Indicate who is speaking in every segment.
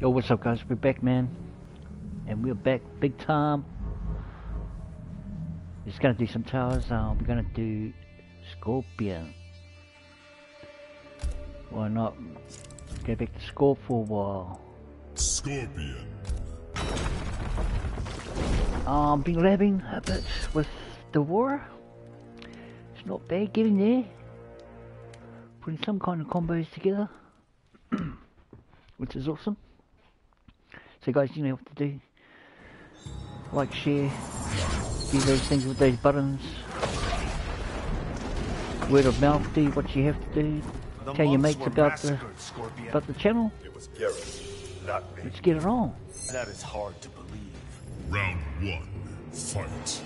Speaker 1: Yo, what's up, guys? We're back, man. And we're back big time. Just gonna do some towers. Uh, we're gonna do Scorpion. Why not? Go back to Scorp for a while.
Speaker 2: Scorpion.
Speaker 1: Um, been labbing a bit with the war. It's not bad getting there. Putting some kind of combos together. which is awesome. So guys, you know what to do. Like, share, do those things with those buttons. Word of mouth, do what you have to do.
Speaker 3: The
Speaker 1: Tell your mates about the
Speaker 3: Scorpion.
Speaker 1: about the channel.
Speaker 2: It was Garrett, not me.
Speaker 1: Let's get it on.
Speaker 3: That is hard to believe.
Speaker 2: Round one. Fight.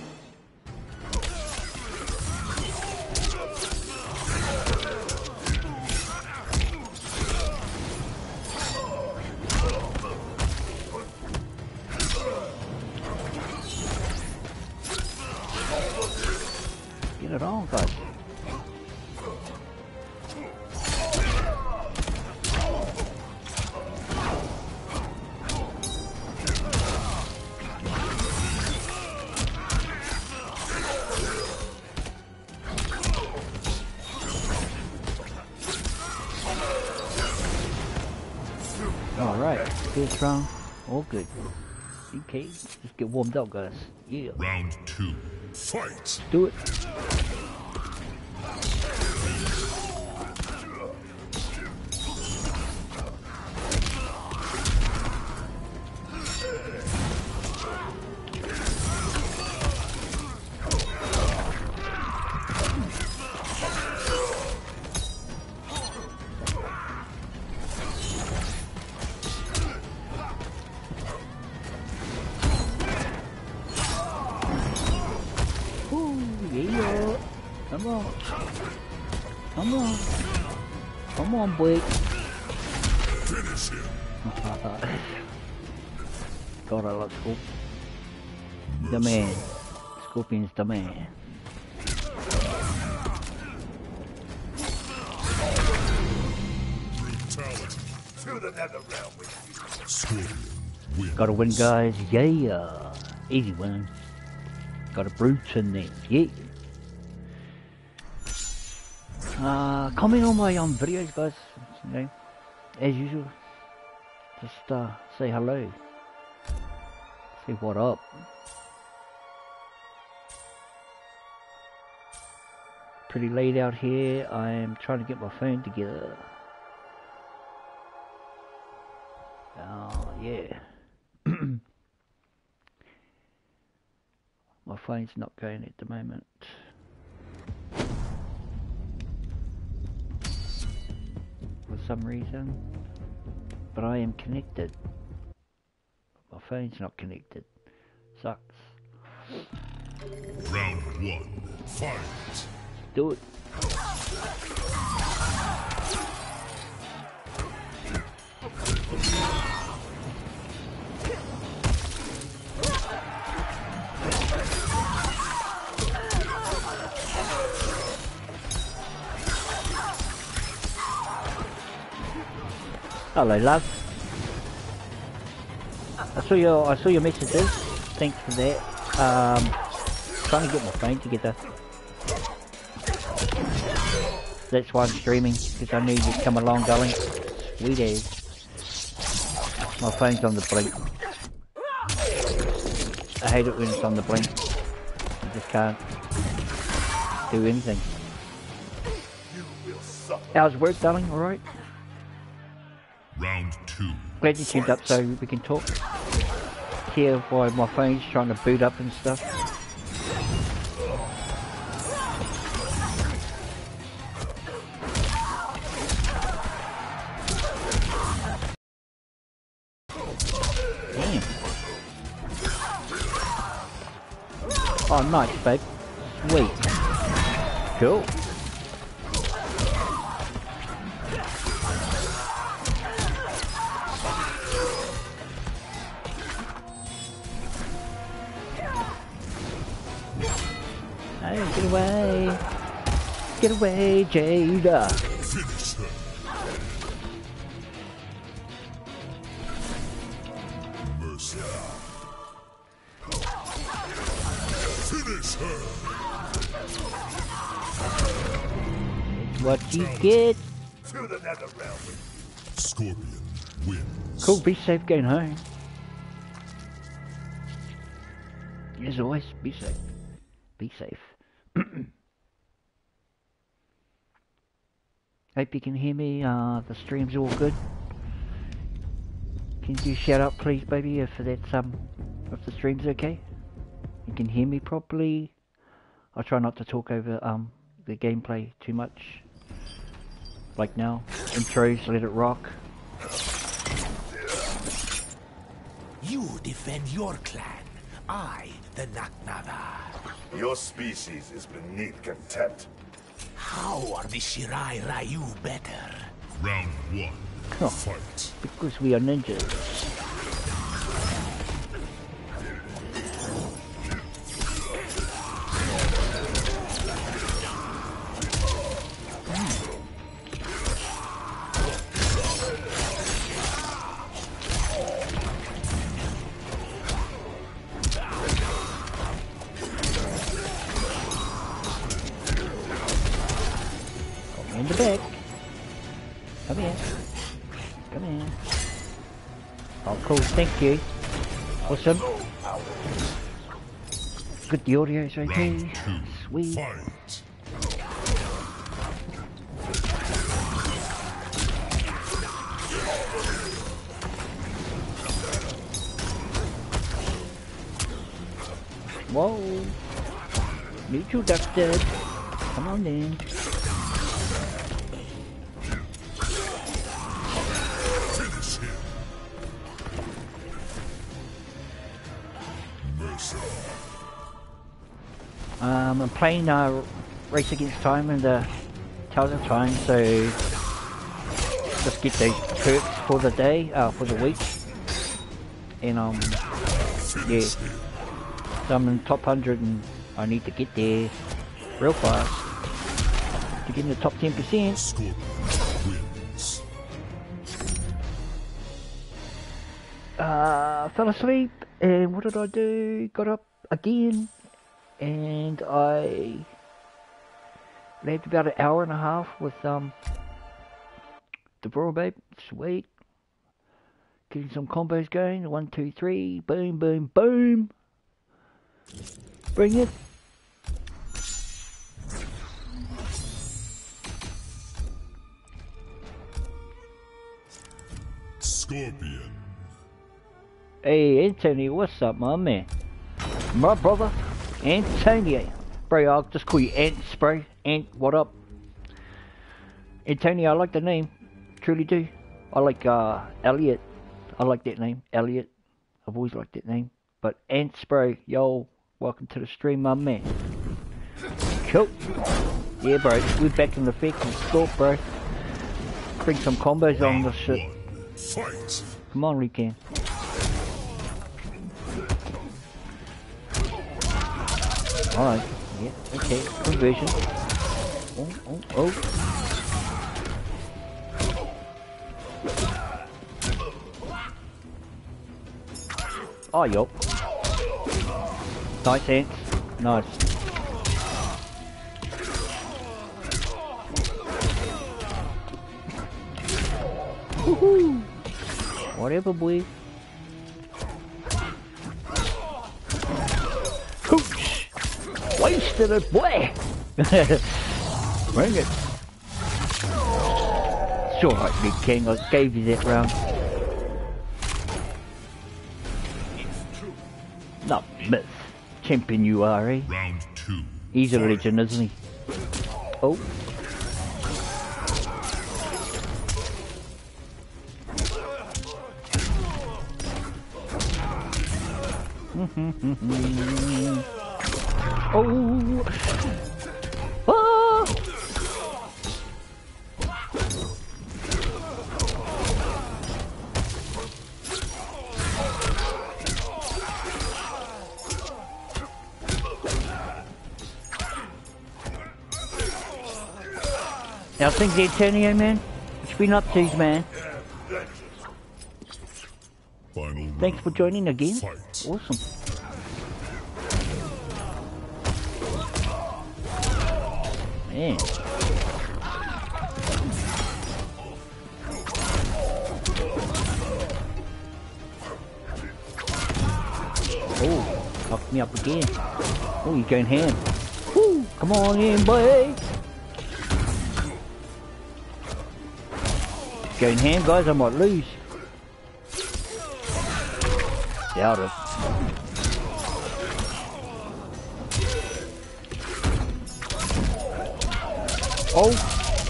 Speaker 1: Alright, first round, all good. Okay, just get warmed up, guys. Yeah,
Speaker 2: Round two. Fight.
Speaker 1: do it. On. Come on. Come on, boy.
Speaker 2: Finish him.
Speaker 1: God, I love Scorp. The man. Scorpion's the man. Gotta win, guys. Yeah. Easy win. Got a brute in there. Yeah. Uh, comment on my um, videos, guys. You know, as usual. Just uh, say hello. Say what up. Pretty late out here. I am trying to get my phone together. Oh, yeah. My phone's not going at the moment. Some reason. But I am connected. My phone's not connected. Sucks.
Speaker 2: Round one. Fight.
Speaker 1: Do it. Hello, love. I saw your I saw your messages. Thanks for that. Um, trying to get my phone together. That's why I'm streaming because I knew you'd come along, darling. Sweet as. My phone's on the blink. I hate it when it's on the blink. I just can't do anything. How's work, darling? All right.
Speaker 2: Two.
Speaker 1: Glad you tuned up so we can talk. Hear why my phone's trying to boot up and stuff. Damn. Oh, nice, babe. Sweet. Cool. Get away, Jada. What you get?
Speaker 3: To the nether realm
Speaker 2: Scorpion wins.
Speaker 1: Cool, be safe going home. As always, be safe. Be safe. Hope you can hear me. Uh, the stream's all good. Can you shout out, please, baby, if that's um, if the stream's okay? You can hear me properly. I'll try not to talk over um the gameplay too much. Like now, intros, let it rock.
Speaker 4: You defend your clan. I, the Naknava.
Speaker 3: Your species is beneath contempt.
Speaker 4: How are the Shirai Ryu better?
Speaker 2: Round one.
Speaker 1: Oh.
Speaker 2: Fight.
Speaker 1: Because we are ninjas. Come here. Come here. Oh, cool. Thank you. Awesome. Good. The audio's okay.
Speaker 2: Round two.
Speaker 1: Sweet.
Speaker 2: Fight.
Speaker 1: Whoa. Neutral duck's dead. Come on in. I'm playing uh, Race Against Time and the Thousand Time, so just get the perks for the day, uh, for the week. And um, yeah, so I'm in the top 100 and I need to get there real fast to get in the top 10%. Uh, fell asleep, and what did I do? Got up again, and I lived about an hour and a half with um the Brawl Babe. Sweet. Getting some combos going. One, two, three. Boom, boom, boom. Bring it.
Speaker 2: Scorpion.
Speaker 1: Hey, Antonio, what's up, my man? My brother, Antonio. Bro, I'll just call you Ant Spray. Ant, what up? Antonio, I like the name. Truly do. I like uh, Elliot. I like that name, Elliot. I've always liked that name. But Ant Spray, yo, welcome to the stream, my man. Cool. Yeah, bro, we're back in the fucking sport, bro. Bring some combos on this shit. Come on, Rican. Alright, yeah, okay, conversion. Oh, oh, oh. Oh, yup. Nice, Ant. Nice. Whatever, boy. Wasted it, boy! Bring it. It's alright, Big King. I gave you that round. Not myth. Champion you are, eh?
Speaker 2: Round two.
Speaker 1: He's a legend, isn't he? Oh. oh. Ah. Now think the Antonio man. it's been up to, man?
Speaker 2: Final
Speaker 1: Thanks for joining again.
Speaker 2: Fight.
Speaker 1: Awesome. Man. Oh, knocked me up again. Oh, you're going ham. Woo, come on in, boy. Going ham, guys, I might lose. Doubt it. Oh,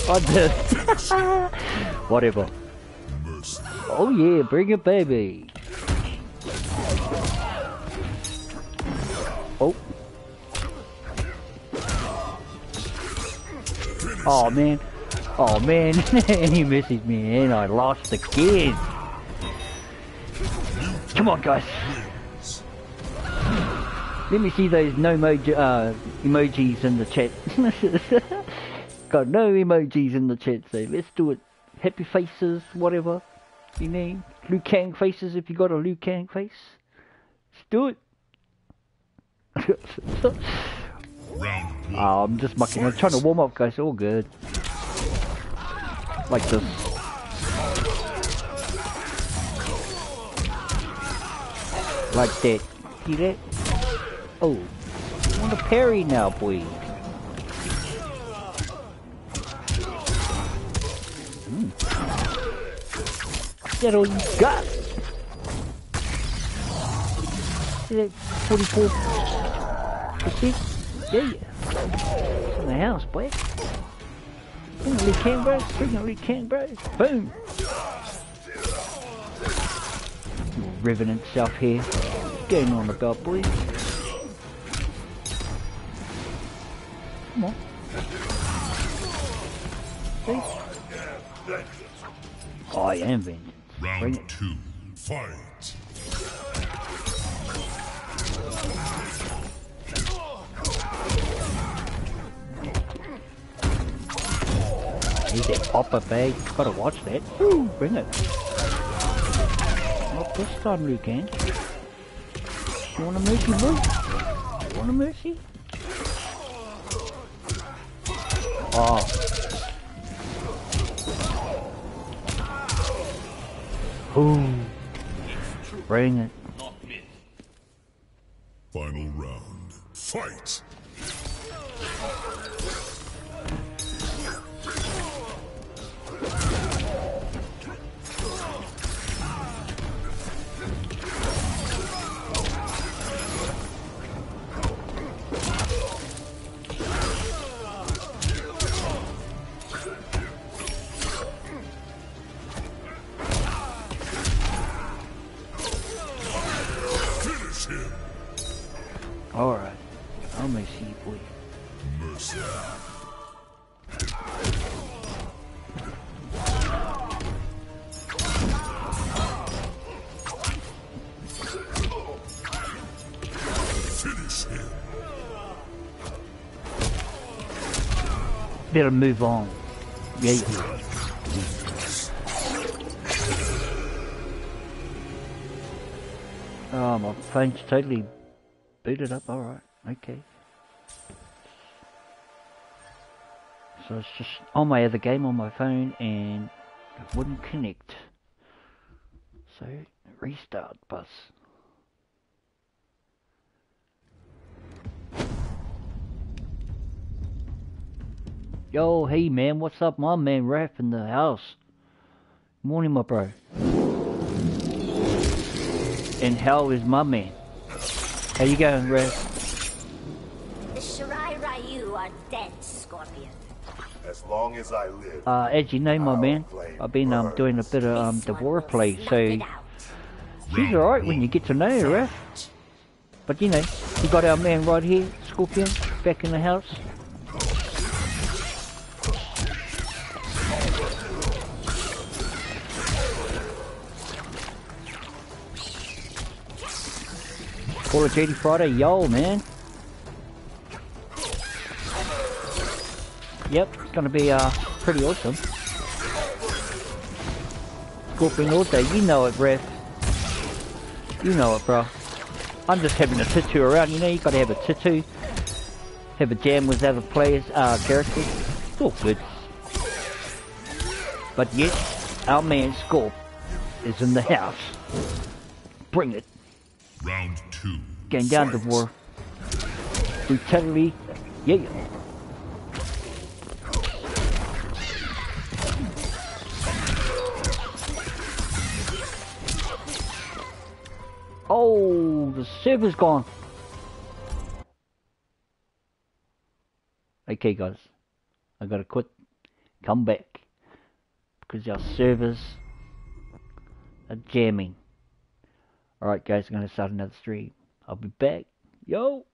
Speaker 1: I did. Whatever. Oh yeah, bring it, baby. Oh. Oh man. Oh man. he misses me and I lost again. Come on guys. Let me see those no uh, emojis in the chat. Got no emojis in the chat, so let's do it. Happy faces, whatever you need. Liu Kang faces if you got a Liu Kang face. Let's do it. Oh, I'm just mucking. I'm trying to warm up, guys. All good. Like this. Like that. See that? Oh, I want to parry now, boy. That all you got? See that 44 percent? Yeah. In the house, boy. Bring can, bro. Little can, bro. Boom. Revenant self here. Getting on the belt, boys. Come on. See? I am vengeance.
Speaker 2: Round
Speaker 1: it.
Speaker 2: two. Fight.
Speaker 1: Need that popper bag. Gotta watch that. Ooh, bring it. Not this time, Liu Kang. You want a mercy, bro? You want a mercy? Oh. Ooh. Bring it. Better move on. Yeah. Oh, my phone's totally booted up. Alright, okay. So it's just on my other game on my phone and it wouldn't connect. So, restart bus. Yo, hey man, what's up? My man Raph in the house. Morning, my bro. And how is my man? How you going, Raph?
Speaker 5: The Shirai Ryu are dead, Scorpion.
Speaker 3: As long as I live,
Speaker 1: Uh, as you know, my man, I've been um doing a bit of um the war play, so she's alright when you get to know her, Raph. But you know, we got our man right here, Scorpion, back in the house. Call of Duty Friday, yo, man. Yep, it's gonna be uh pretty awesome. Scorpion all day, you know it, Raph. You know it, bro. I'm just having a tattoo around. You know, you gotta have a tattoo. Have a jam with other players, uh, characters. It's all good. But yet, our man Scorp is in the house. Bring it.
Speaker 2: Round two.
Speaker 1: Getting down to
Speaker 2: Fight.
Speaker 1: war. Brutality. Yeah. Oh, the server's gone. Okay, guys. I gotta quit. Come back. Because our servers are jamming. Alright, guys, I'm gonna start another stream. I'll be back. Yo!